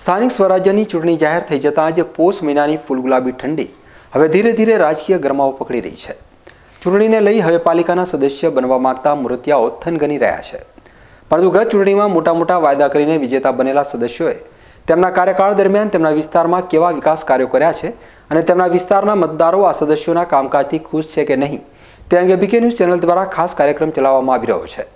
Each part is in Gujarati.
સ્થાનિક સ્વરાજ્યની ચૂંટણી જાહેર થઈ જતાં જ પોષ મહિનાની ફૂલગુલાબી ઠંડી હવે ધીરે ધીરે રાજકીય ગરમાવો પકડી રહી છે. ચૂંટણીને લઈ હવે પાલિકાના સદસ્ય બનવા માંગતા મૂર્તિયાઓ થનગની રહ્યા છે. પરંતુ ગત ચૂંટણીમાં મોટા મોટા વાયદા કરીને વિજેતા બનેલા સદસ્યોએ તેમના કાર્યકાળ દરમિયાન તેમના વિસ્તારમાં કેવા વિકાસ કાર્યો કર્યા છે અને તેમના વિસ્તારના મતદારો આ સદસ્યોના કામકાજથી ખુશ છે કે નહીં તે અંગે બીકે ન્યૂઝ ચેનલ દ્વારા ખાસ કાર્યક્રમ ચલાવવામાં આવી રહ્યો છે.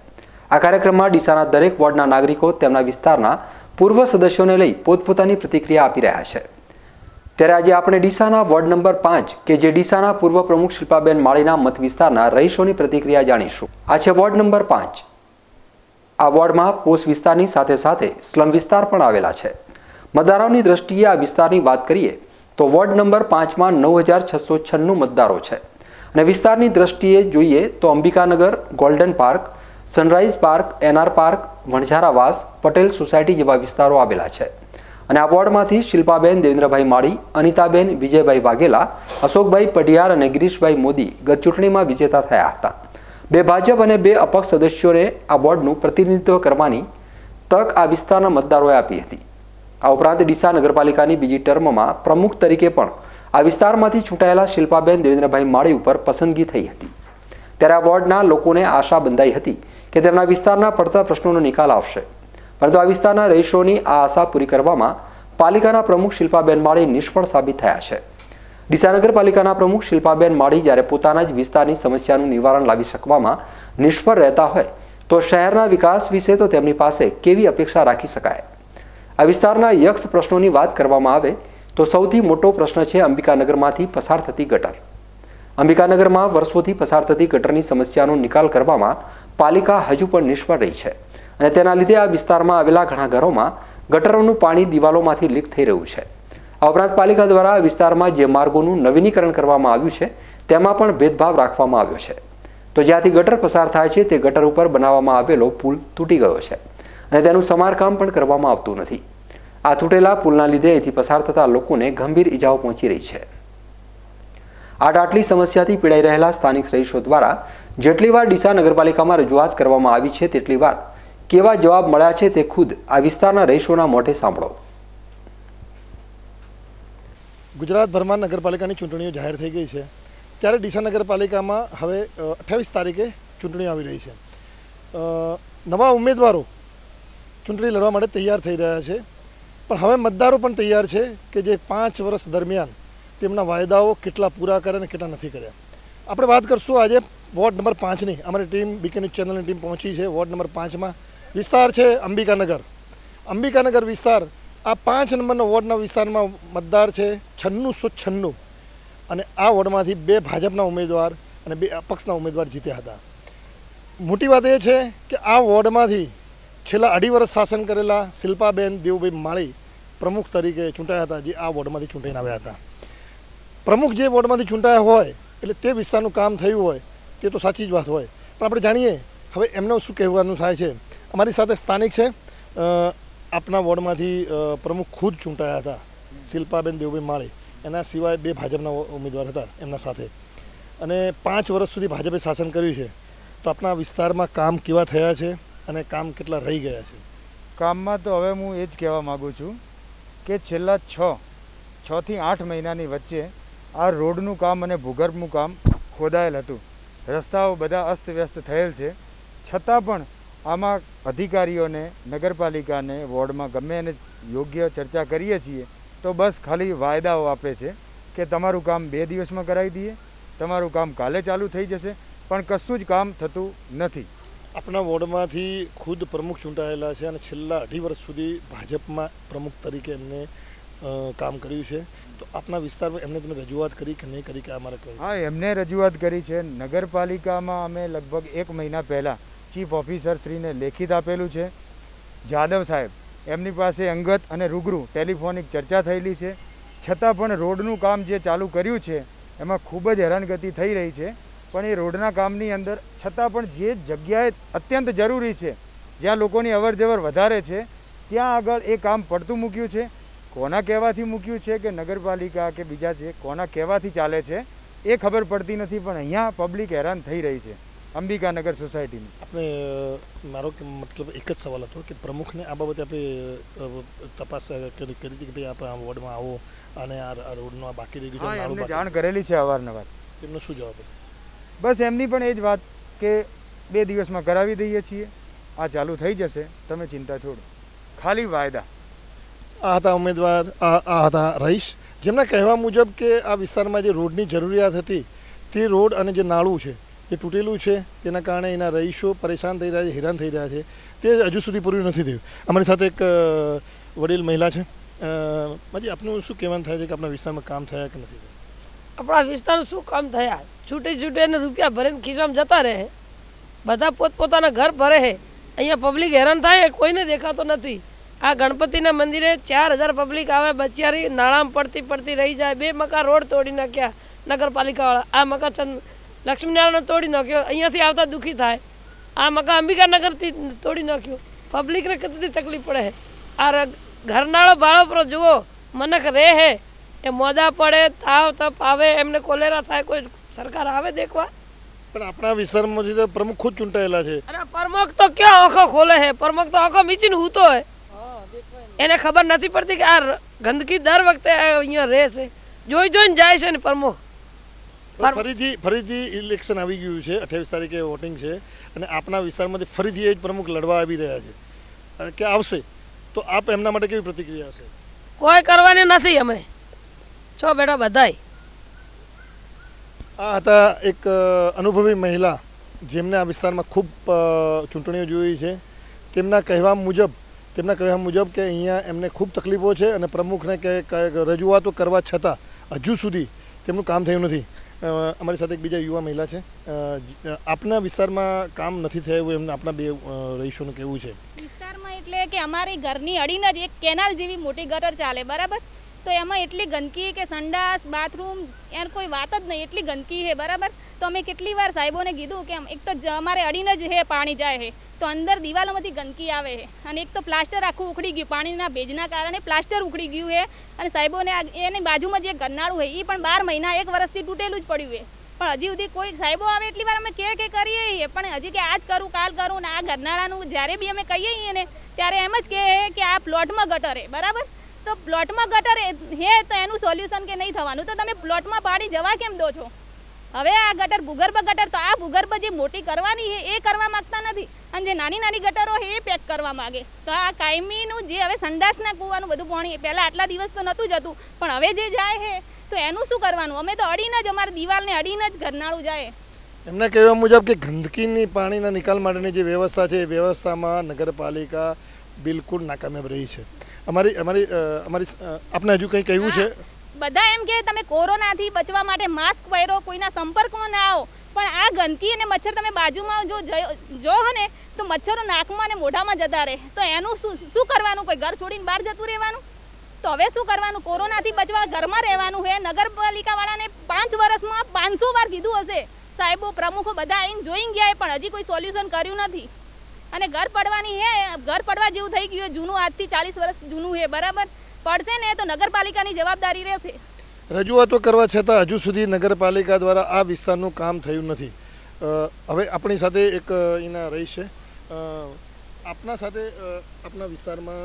આ કાર્યક્રમમાં ડીસાના દરેક વોર્ડના નાગરિકો તેમના વિસ્તારના પૂર્વ સદસ્યોને લઈ પોતપોતાની પ્રતિક્રિયા આપી રહ્યા છે. ત્યારે આજે આપણે ડીસાના વોર્ડ નંબર પાંચ કે જે ડીસાના પૂર્વ પ્રમુખ શિલ્પાબેન માળીના મત વિસ્તારના રહીશોની પ્રતિક્રિયા જાણીશું. આ છે વોર્ડ નંબર પાંચ. આ વોર્ડમાં પોષ વિસ્તારની સાથે સાથે સ્લમ વિસ્તાર પણ આવેલા છે. મતદારોની દ્રષ્ટિએ આ વિસ્તારની વાત કરીએ તો વોર્ડ નંબર પાંચમાં નવ હજાર છસો છન્નું મતદારો છે. અને વિસ્તારની દ્રષ્ટિએ જોઈએ તો Ambikanagar, golden park sunrise park, NR park Vanzaravas Patel society જેવા વિસ્તારો આવેલા છે. અને આ વોર્ડમાંથી શિલ્પાબેન, દેવેન્દ્રભાઈ માળી, અનિતાબેન, વિજયભાઈ વાઘેલા, અશોકભાઈ પઢિયાર અને ગિરીશભાઈ મોદી ગત ચૂંટણીમાં વિજેતા થયા હતા. બે ભાજપ અને બે અપક્ષ સદસ્યોને આ વોર્ડનું પ્રતિનિધિત્વ કરવાની તક આ વિસ્તારના મતદારોએ આપી હતી. આ ઉપરાંત ડીસા નગરપાલિકાની બીજી ટર્મમાં પ્રમુખ તરીકે પણ આ વિસ્તારમાંથી ચૂંટાયેલા શિલ્પાબેન, દેવેન્દ્રભાઈ માળી ઉપર પસંદગી થઈ હતી. ત્યારે આ વોર્ડના લોકોને આશા બંધાઈ હતી કે તેમના વિસ્તારના પડતા પ્રશ્નોનો નિકાલ આવશે. પરંતુ આ વિસ્તારના રહીશોની આ આશા પૂરી કરવામાં પાલિકાના પ્રમુખ શિલ્પાબેન માળી નિષ્ફળ સાબિત થયા છે. ડીસા નગરપાલિકાના પ્રમુખ શિલ્પાબેન માળી જ્યારે પોતાના જ વિસ્તારની સમસ્યાનું નિવારણ લાવી શકવામાં નિષ્ફળ રહેતા હોય, તો શહેરના વિકાસ વિશે તો તેમની પાસે કેવી અપેક્ષા રાખી શકાય? આ વિસ્તારના યક્ષ પ્રશ્નોની વાત કરવામાં આવે, તો સૌથી મોટો પ્રશ્ન છે અંબિકાનગરમાંથી પસાર થતી ગટર. અંબિકાનગરમાં વર્ષોથી પસાર થતી ગટરની સમસ્યાનો નિકાલ કરવામાં પાલિકા હજુ પણ નિષ્ફળ રહી છે અને તેના લીધે આ વિસ્તારમાં આવેલા ઘણા ઘરોમાં ગટરોનું પાણી દિવાલોમાંથી લીક થઈ રહ્યું છે. આ ઉપરાંત પાલિકા દ્વારા વિસ્તારમાં જે માર્ગોનું નવીનીકરણ કરવામાં આવ્યું છે, તેમાં પણ ભેદભાવ રાખવામાં આવ્યો છે. તો જ્યાંથી ગટર પસાર થાય છે, તે ગટર ઉપર બનાવવામાં આવેલો પુલ તૂટી ગયો છે અને તેનું સમારકામ પણ કરવામાં આવતું નથી. આ તૂટેલા પુલના લીધે અહીંથી પસાર થતા લોકોને ગંભીર ઈજાઓ પહોંચી રહી છે. આટ આટલી સમસ્યાથી પીડાઈ રહેલા સ્થાનિક રહીશો દ્વારા જેટલી વાર ડીસા નગરપાલિકામાં રજૂઆત કરવામાં આવી છે તેટલી વાર કેવા જવાબ મળ્યા છે તે ખુદ આ વિસ્તારના રહીશોના મોઢે સાંભળો. ગુજરાતભરમાં નગરપાલિકાની ચૂંટણીઓ જાહેર થઈ ગઈ છે. ત્યારે ડીસા નગરપાલિકામાં હવે અઠ્ઠાવીસ તારીખે ચૂંટણી આવી રહી છે. નવા ઉમેદવારો ચૂંટણી લડવા માટે તૈયાર થઈ રહ્યા છે. પણ હવે મતદારો પણ તૈયાર છે કે જે પાંચ વર્ષ દરમિયાન તેમના વાયદાઓ કેટલા પૂરા કરે અને કેટલા નથી કર્યા. આપણે વાત કરશું આજે વોર્ડ નંબર પાંચની. અમારી ટીમ બીકે ન્યૂઝ ચેનલની ટીમ પહોંચી છે. વોર્ડ નંબર પાંચમાં વિસ્તાર છે અંબિકાનગર. અંબિકાનગર વિસ્તાર આ પાંચ નંબરના વોર્ડના વિસ્તારમાં મતદાર છે છન્નુંસો છન્નું. અને આ વોર્ડમાંથી બે ભાજપના ઉમેદવાર અને બે અપક્ષના ઉમેદવાર જીત્યા હતા. મોટી વાત એ છે કે આ વોર્ડમાંથી છેલ્લા અઢી વર્ષ શાસન કરેલા શિલ્પાબેન દેવુભાઈ માળી પ્રમુખ તરીકે ચૂંટાયા હતા, જે આ વોર્ડમાંથી ચૂંટાઈને આવ્યા હતા. પ્રમુખ જે વોર્ડમાંથી ચૂંટાયા હોય, એટલે તે વિસ્તારનું કામ થયું હોય, તે તો સાચી જ વાત હોય. પણ આપણે જાણીએ, હવે એમનું શું કહેવાનું થાય છે? અમારી સાથે સ્થાનિક છે. આપના વોર્ડમાંથી પ્રમુખ ખુદ ચૂંટાયા હતા. શિલ્પાબેન દેવભાઈ માળી. એના સિવાય બે ભાજપના ઉમેદવાર હતા એમના સાથે. અને પાંચ વર્ષ સુધી ભાજપે શાસન કર્યું છે. તો આપના વિસ્તારમાં કામ કેવા થયા છે અને કામ કેટલા રહી ગયા છે? કામમાં તો હવે હું એ જ કહેવા માગું છું કે છેલ્લા છ છથી આઠ મહિનાની વચ્ચે આ રોડનું કામ અને ભૂગર્ભનું કામ ખોદાયેલ હતું. રસ્તાઓ બધા અસ્તવ્યસ્ત થયેલ છે. છતાં પણ આમાં અધિકારીઓને, નગરપાલિકાને, વોર્ડમાં ગમે એને યોગ્ય ચર્ચા કરીએ છીએ, તો બસ ખાલી વાયદાઓ આપે છે કે તમારું કામ બે દિવસમાં કરાવી દઈએ, તમારું કામ કાલે ચાલુ થઈ જશે, પણ કશું જ કામ થતું નથી. આપણા વોર્ડમાંથી ખુદ પ્રમુખ ચૂંટાયેલા છે અને છેલ્લા અઢી વર્ષ સુધી ભાજપમાં પ્રમુખ તરીકે એમને કામ કર્યું છે. તો આપના વિસ્તારમાં એમને તમે રજૂઆત કરી કે નહીં કરી કે અમારે કહ્યું હા, એમને રજૂઆત કરી છે. નગરપાલિકામાં અમે લગભગ એક મહિના પહેલાં ચીફ ઓફિસર શ્રીને લેખિત આપેલું છે. જાદવ સાહેબ, એમની પાસે અંગત અને રૂબરૂ ટેલિફોનિક ચર્ચા થયેલી છે. છતાં પણ રોડનું કામ જે ચાલુ કર્યું છે, એમાં ખૂબ જ હેરાનગતિ થઈ રહી છે. પણ એ રોડના કામની અંદર છતાં પણ જે જગ્યાએ અત્યંત જરૂરી છે, જ્યાં લોકોની અવર જવર વધારે છે, ત્યાં આગળ એ કામ પડતું મૂક્યું છે. કોના કહેવાથી મૂક્યું છે કે નગરપાલિકા કે બીજા છે કોના કહેવાથી ચાલે છે એ ખબર પડતી નથી પણ અહીંયા પબ્લિક હેરાન થઈ રહી છે. અંબિકાનગર સોસાયટીની. આપણે મારો મતલબ એક જ સવાલ હતો કે પ્રમુખને આ બાબતે આપણે તપાસ કરી કરી હતી કે ભાઈ આપણે આ વોર્ડમાં આવો અને આ રોડનો આ બાકી રહી ગયું જાણ કરેલી છે અવારનવાર. તેમનો શું જવાબ બસ એમની પણ એ જ વાત કે બે દિવસમાં કરાવી દઈએ છીએ. આ ચાલુ થઈ જશે તમે ચિંતા છોડો. ખાલી વાયદા. આ હતા ઉમેદવાર, આ હતા રહીશ જેમના કહેવા મુજબ કે આ વિસ્તારમાં જે રોડની જરૂરિયાત હતી, તે રોડ અને જે નાળું છે, એ તૂટેલું છે. તેના કારણે એના રહીશો પરેશાન થઈ રહ્યા છે, હેરાન થઈ રહ્યા છે. તે હજુ સુધી પૂરું નથી થયું. અમારી સાથે એક વડીલ મહિલા છે. પછી આપનું શું કહેવાનું થાય છે કે આપણા વિસ્તારમાં કામ થયા કે નથી? આપણા વિસ્તાર શું કામ થયા? છૂટે છૂટે અને રૂપિયા ભરીને ખિસ્સામાં જતા રહે. બધા પોતપોતાના ઘર ભરે છે. અહીંયા પબ્લિક હેરાન થાય કોઈને દેખાતો નથી. આ ગણપતિના મંદિરે ચાર હજાર પબ્લિક આવે બચિયારી નાળામાં પડતી પડતી રહી જાય. બે મકા રોડ તોડી નાખ્યા નગરપાલિકાવાળા. આ મકા ચંદ લક્ષ્મીનારાયણ તોડી નાખ્યો. અહીંયાથી આવતા દુઃખી થાય. આ મકા અંબિકાનગરથી તોડી નાખ્યો. પબ્લિકને કેટલી તકલીફ પડે આ ઘરનાળો ભાળો પર જુઓ મનક રહે હે? એ મોદા પડે તાવ તપ આવે એમને કોલેરા થાય કોઈ સરકાર આવે દેખવા? પણ આપણા વિસ્તારમાંથી તો પ્રમુખ ખુદ ચૂંટાયેલા છે. અરે પ્રમુખ તો ક્યાં આંખો ખોલે છે પ્રમુખ તો આંખો મીચીને હૂતો હોય એને ખબર નથી પડતી કે આ ગંદકી દર વખતે અહીંયા રહે છે. જોઈ જોઈને જાય છે ને પ્રમુખ ફરીથી ફરીથી ઇલેક્શન આવી ગયું છે અઠ્યાવીસ તારીખે વોટિંગ છે અને આપના વિસ્તારમાંથી ફરીથી એ જ પ્રમુખ લડવા આવી રહ્યા છે. અને કે આવશે તો આપ એમના માટે કેવી પ્રતિક્રિયા હશે? કોઈ કરવાની નથી અમે. છો બેટા બધાય. આ હતા એક અનુભવી મહિલા જેમને આ વિસ્તારમાં ખૂબ ચૂંટણીઓ જોઈ છે. તેમના કહેવા મુજબ તેમના કહેવા મુજબ કે અહીંયા એમને ખૂબ તકલીફો છે અને પ્રમુખને કે રજૂઆતો કરવા છતાં હજુ સુધી તેમનું કામ થયું નથી. અમારી સાથે એક બીજા યુવા મહિલા છે. આપના વિસ્તારમાં કામ નથી થયું એમને આપણા બે રહીશોનું કહેવું છે. વિસ્તારમાં એટલે કે અમારી ઘરની અડીને જ એક કેનાલ જેવી મોટી ગટર ચાલે, બરાબર? તો એમાં એટલી ગંદકી કે સંડાસ, બાથરૂમ એમ કોઈ વાત જ નહીં, એટલી ગંદકી છે, બરાબર? તો અમે કેટલી વાર સાહેબોને કીધું કે એક તો અમારે અડીને જ હે પાણી જાય છે તો અંદર દિવાલોમાંથી ગંદકી આવે છે અને એક તો પ્લાસ્ટર આખું ઉખડી ગયું, પાણીના ભેજના કારણે પ્લાસ્ટર ઉખડી ગયું છે અને સાહેબોને એની બાજુમાં જે ગરનાળું છે એ પણ બાર મહિના એક વર્ષથી તૂટેલું જ પડ્યું છે પણ હજી સુધી કોઈ સાહેબો આવે એટલી વાર અમે કે કે કરીએ છીએ પણ હજી કે આજ કરું, કાલ કરું, ને આ ગરનાળાનું જ્યારે બી અમે કહીએ ને ત્યારે એમ જ કહે કે આ પ્લોટમાં ગટર બરાબર? તો પ્લોટમાં ગટર હે- તો એનું સોલ્યુશન કે નહીં થવાનું? તો તમે પ્લોટમાં પાણી જવા કેમ દો છો? હવે આ ગટર ભૂગર્ભ ગટર તો આ ભૂગર્ભ જે મોટી કરવાની છે, એ કરવા માંગતા નથી. અને જે નાની નાની ગટરો છે, એ પેક કરવા માંગે. તો આ કાયમીનું જે હવે સંડાસના કૂવાનું બધું પાણી પહેલાં આટલા દિવસ તો નહોતું જતું પણ હવે જે જાય છે, તો એનું શું કરવાનું? અમે તો અડીને જ અમારી દિવાલને અડીને જ ઘરનાળું જાય. એમના કહેવા મુજબ કે ગંદકીની પાણીના નિકાલ માટેની જે વ્યવસ્થા છે, એ વ્યવસ્થામાં નગરપાલિકા બિલકુલ નાકામયાબ રહી છે. અમારી અમારી અમારી આપને હજુ કંઈ કહેવું છે? બધા એમ કે તમે કોરોનાથી બચવા માટે માસ્ક પહેરો, કોઈના સંપર્કમાં ના આવો. પણ આ ગંદકી અને મચ્છર તમે બાજુમાં જો જો ને, તો મચ્છરો નાકમાં અને મોઢામાં જતા રહે. તો એનું શું શું કરવાનું? કોઈ ઘર છોડીને બહાર જતું રહેવાનું? તો હવે શું કરવાનું? કોરોનાથી બચવા ઘરમાં રહેવાનું છે. નગરપાલિકાવાળાને પાંચ વર્ષમાં પાંચસો વાર કીધું હશે. સાહેબો, પ્રમુખો બધા આવીને જોઈને ગયા પણ હજી કોઈ સોલ્યુશન કર્યું નથી. અને ઘર પડવાની હે, ઘર પડવા જેવું થઈ ગયું જૂનું આજથી ચાલીસ વર્ષ જૂનું છે બરાબર? પડશે ને તો નગરપાલિકાની જવાબદારી રહેશે. રજૂઆતો કરવા છતાં હજુ સુધી નગરપાલિકા દ્વારા આ વિસ્તારનું કામ થયું નથી. હવે આપણી સાથે એક એના રહી છે. આપના સાથે આપના વિસ્તારમાં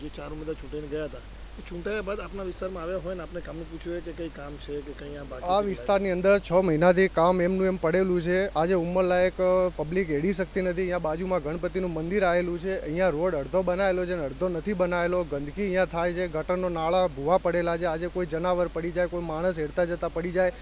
જે ચાર ઉમેદવાર ચૂંટીને ગયા હતા ચૂંટાયા બાદ આપના વિસ્તારમાં આવ્યા હોય ને આપણે કામને પૂછ્યું હોય કે કંઈ કામ છે કે કંઈ આ બાકી આ વિસ્તારની અંદર છ મહિનાથી કામ એમનું એમ પડેલું છે. આજે ઉંમરલાયક પબ્લિક એડી શકતી નથી. અહીંયા બાજુમાં ગણપતિનું મંદિર આવેલું છે. અહીંયા રોડ અડધો બનાવેલો છે અને અડધો નથી બનાવેલો. ગંદકી અહીંયા થાય છે. ગટરનો નાળા ભૂવા પડેલા છે. આજે કોઈ જનાવર પડી જાય કોઈ માણસ હેડતા જતા પડી જાય.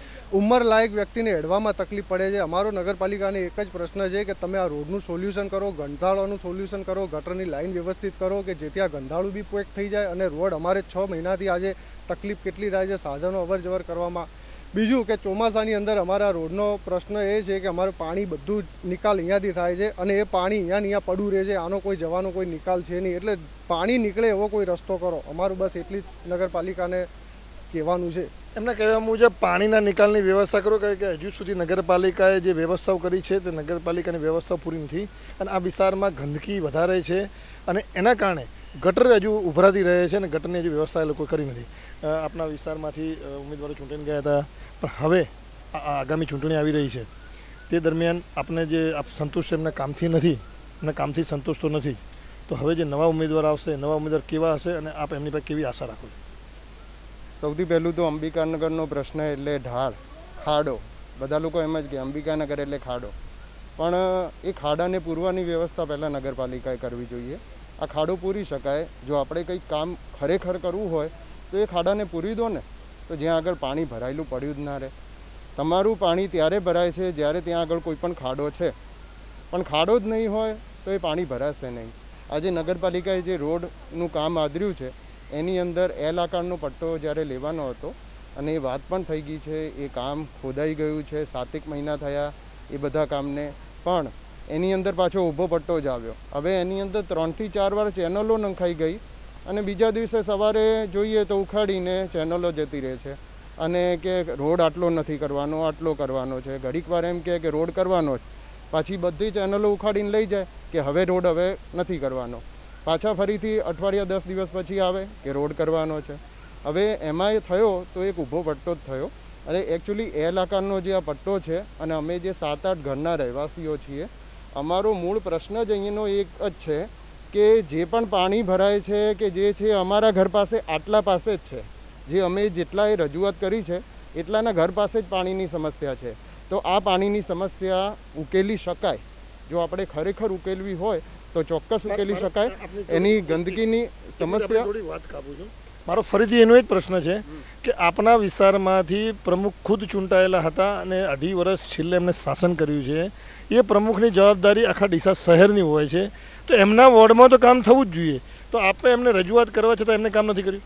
ઉંમરલાયક વ્યક્તિને હેડવામાં તકલીફ પડે છે. અમારો નગરપાલિકાને એક જ પ્રશ્ન છે કે તમે આ રોડનું સોલ્યુશન કરો ગંધાળાનું સોલ્યુશન કરો ગટરની લાઇન વ્યવસ્થિત કરો કે જેથી આ ગંધાળું બી પેક થઈ જાય અને રોડ અમારે છ મહિનાથી આજે તકલીફ કેટલી થાય છે, સાધનો અવર જવર કરવામાં. બીજું કે ચોમાસાની અંદર અમારા રોડનો પ્રશ્ન એ છે કે અમારું પાણી બધું નિકાલ અહીંયાથી થાય છે અને એ પાણી અહીંયા અહીંયા પડું રહે છે, આનો કોઈ જવાનો કોઈ નિકાલ છે નહીં. એટલે પાણી નીકળે એવો કોઈ રસ્તો કરો. અમારું બસ એટલી જ નગરપાલિકાને કહેવાનું છે. એમના કહેવા મુજબ પાણીના નિકાલની વ્યવસ્થા કરો, કારણ કે હજુ સુધી નગરપાલિકાએ જે વ્યવસ્થાઓ કરી છે તે નગરપાલિકાની વ્યવસ્થા પૂરી નથી. અને આ વિસ્તારમાં ગંદકી વધારે છે અને એના કારણે ગટર હજુ ઉભરાતી રહે છે અને ગટરની હજુ વ્યવસ્થા એ લોકો કરી નથી. આપણા વિસ્તારમાંથી ઉમેદવારો ચૂંટણી ગયા હતા, પણ હવે આગામી ચૂંટણી આવી રહી છે. તે દરમિયાન આપને જે આપ સંતુષ્ટ એમના કામથી નથી અને કામથી સંતુષ્ટ નથી, તો હવે જે નવા ઉમેદવાર આવશે, નવા ઉમેદવાર કેવા હશે અને આપ એમની પાસે કેવી આશા રાખો સૌથી પહેલું તો અંબિકાનગરનો પ્રશ્ન એટલે ઢાળ, ખાડો. બધા લોકો એમ જ કે અંબિકાનગર એટલે ખાડો. પણ એ ખાડાને પૂરવાની વ્યવસ્થા પહેલાં નગરપાલિકાએ કરવી જોઈએ. આ ખાડો પૂરી શકાય. જો આપણે કંઈક કામ ખરેખર કરવું હોય, તો એ ખાડાને પૂરી દો ને. તો જ્યાં આગળ પાણી ભરાયેલું પડ્યું જ ના રહે. તમારું પાણી ત્યારે ભરાય છે જ્યારે ત્યાં આગળ કોઈ પણ ખાડો છે. પણ ખાડો જ નહીં હોય, તો એ પાણી ભરાશે નહીં. આજે નગરપાલિકાએ જે રોડનું કામ આદર્યું છે, એની અંદર એલ આકારનો પટ્ટો જ્યારે લેવાનો હતો, અને એ વાત પણ થઈ ગઈ છે, એ કામ ખોદાઈ ગયું છે, સાતેક મહિના થયા એ બધા કામને. પણ એની અંદર પાછો ઊભો પટ્ટો જ આવ્યો. હવે એની અંદર ત્રણથી ચાર વાર ચેનલો નંખાઈ ગઈ અને બીજા દિવસે સવારે જોઈએ તો ઉખાડીને ચેનલો જતી રહે છે. અને કે રોડ આટલો નથી કરવાનો, આટલો કરવાનો છે. ઘડીક વાર એમ કે રોડ કરવાનો જ. પાછી બધી ચેનલો ઉખાડીને લઈ જાય કે હવે રોડ હવે નથી કરવાનો. પાછા ફરીથી અઠવાડિયા દસ દિવસ પછી આવે કે રોડ કરવાનો છે. હવે એમાં થયો તો એક ઊભો પટ્ટો જ થયો. અને એકચ્યુઅલી એ લાકાનો જે આ પટ્ટો છે અને અમે જે સાત આઠ ઘરના રહેવાસીઓ છીએ અમારો મૂળ પ્રશ્ન જ અહીંનો એક જ છે કે જે પણ પાણી ભરાય છે કે જે છે અમારા ઘર પાસે આટલા પાસે જ છે. જે અમે જેટલાએ રજૂઆત કરી છે એટલાના ઘર પાસે જ પાણીની સમસ્યા છે. તો આ પાણીની સમસ્યા ઉકેલી શકાય. જો આપણે ખરેખર ઉકેલવી હોય તો ચોક્કસ ઉકેલી શકાય. એની ગંદકીની સમસ્યા વાત કાપું છું. મારો ફરીથી એનો જ પ્રશ્ન છે કે આપના વિસ્તારમાંથી પ્રમુખ ખુદ ચૂંટાયેલા હતા અને અઢી વર્ષ છેલ્લે એમને શાસન કર્યું છે. એ પ્રમુખની જવાબદારી આખા ડીસા શહેરની હોય છે. તો એમના વોર્ડમાં તો કામ થવું જ જોઈએ. તો આપણે એમને રજૂઆત કરવા છતાં એમને કામ નથી કર્યું?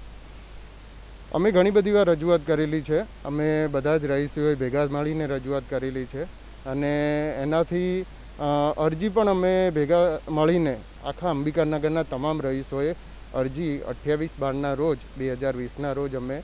અમે ઘણી બધી વાર રજૂઆત કરેલી છે. અમે બધા જ રહીશોએ ભેગા મળીને રજૂઆત કરેલી છે. અને એનાથી અરજી પણ અમે ભેગા મળીને આખા અંબિકાનગરના તમામ રહીશોએ અરજી અઠ્યાવીસ બારના રોજ, બે હજાર વીસના રોજ અમે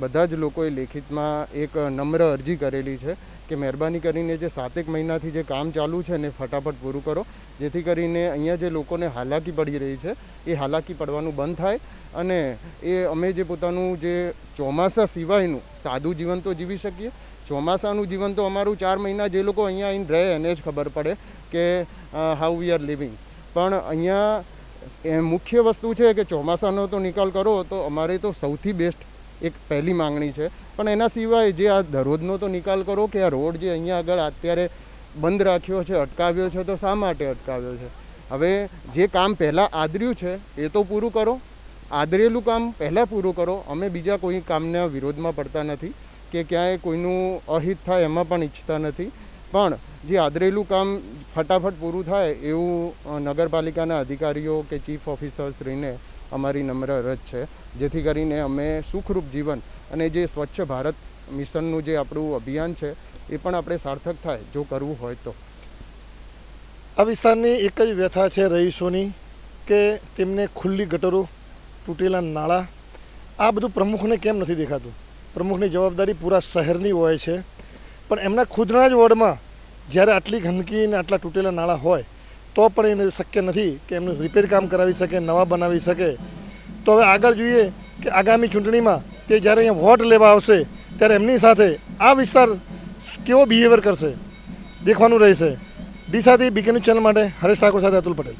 બધા જ લોકોએ લેખિતમાં એક નમ્ર અરજી કરેલી છે કે મહેરબાની કરીને જે સાતેક મહિનાથી જે કામ ચાલુ છે ને ફટાફટ પૂરું કરો. જેથી કરીને અહીંયા જે લોકોને હાલાકી પડી રહી છે, એ હાલાકી પડવાનું બંધ થાય અને એ અમે જે પોતાનું જે ચોમાસા સિવાયનું સાદું જીવન તો જીવી શકીએ. ચોમાસાનું જીવન તો અમારું ચાર મહિના જે લોકો અહીંયા આવીને રહે એને જ ખબર પડે કે હાઉ વી આર લિવિંગ પણ અહીંયા એ મુખ્ય વસ્તુ છે કે ચોમાસાનો તો નિકાલ કરો, તો અમારે તો સૌથી બેસ્ટ એક પહેલી માંગણી છે. પણ એના સિવાય જે આ દરરોજનો તો નિકાલ કરો કે આ રોડ જે અહીંયા આગળ અત્યારે બંધ રાખ્યો છે, અટકાવ્યો છે, તો શા માટે અટકાવ્યો છે? હવે જે કામ પહેલાં આદર્યું છે, એ તો પૂરું કરો. આદરેલું કામ પહેલાં પૂરું કરો. અમે બીજા કોઈ કામના વિરોધમાં પડતા નથી કે ક્યાંય કોઈનું અહિત થાય એમાં પણ ઈચ્છતા નથી. પણ જે આદરેલું કામ ફટાફટ પૂરું થાય એવું નગરપાલિકાના અધિકારીઓ કે ચીફ ઓફિસરશ્રીને અમારી નમ્ર અરજ છે. જેથી કરીને અમે સુખરૂપ જીવન અને જે સ્વચ્છ ભારત મિશનનું જે આપણું અભિયાન છે, એ પણ આપણે સાર્થક થાય જો કરવું હોય તો. આ વિસ્તારની એક જ વ્યથા છે રહીશોની કે તેમને ખુલ્લી ગટરો, તૂટેલા નાળા, આ બધું પ્રમુખને કેમ નથી દેખાતું? પ્રમુખની જવાબદારી પૂરા શહેરની હોય છે. પણ એમના ખુદના જ વોર્ડમાં જ્યારે આટલી ગંદકી અને આટલા તૂટેલા નાળા હોય, તો પણ એને શક્ય નથી કે એમનું રિપેર કામ કરાવી શકે, નવા બનાવી શકે. તો હવે આગળ જોઈએ કે આગામી ચૂંટણીમાં તે જ્યારે અહીંયા વોટ લેવા આવશે, ત્યારે એમની સાથે આ વિસ્તાર કેવો બિહેવિયર કરશે? દેખવાનું રહેશે. ડીસાથી બીકેન્યુ ચેનલ માટે હરેશ ઠાકોર સાથે અતુલ પટેલ.